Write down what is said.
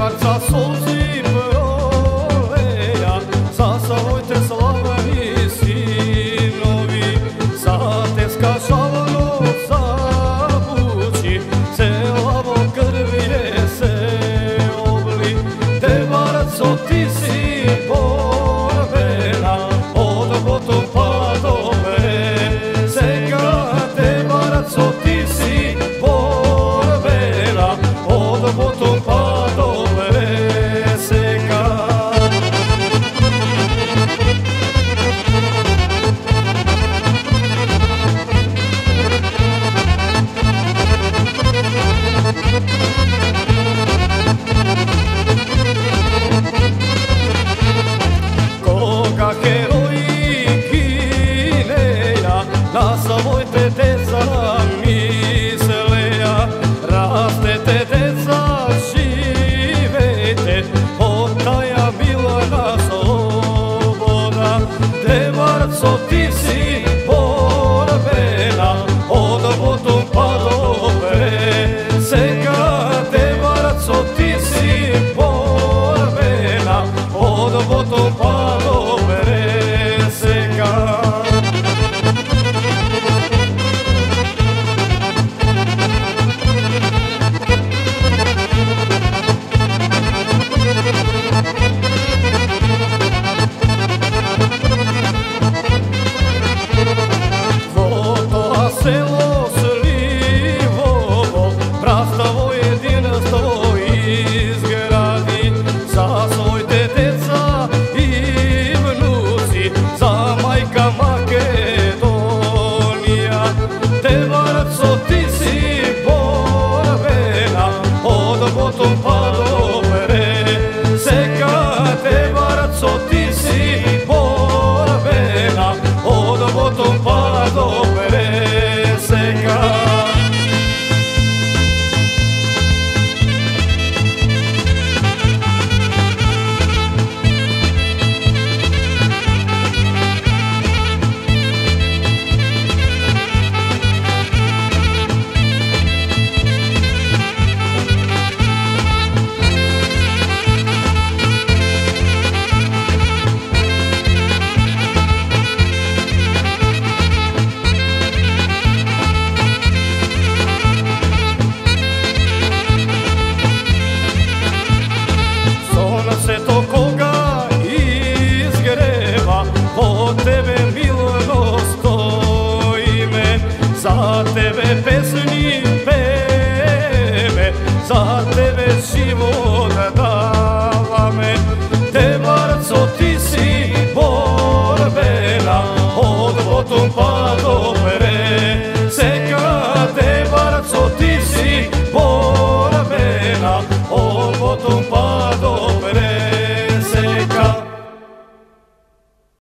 Marca soltos muy tetezana voto pago zatebe pesni peve, zatebe život dala me, te varco ti si borbena, od votom pa do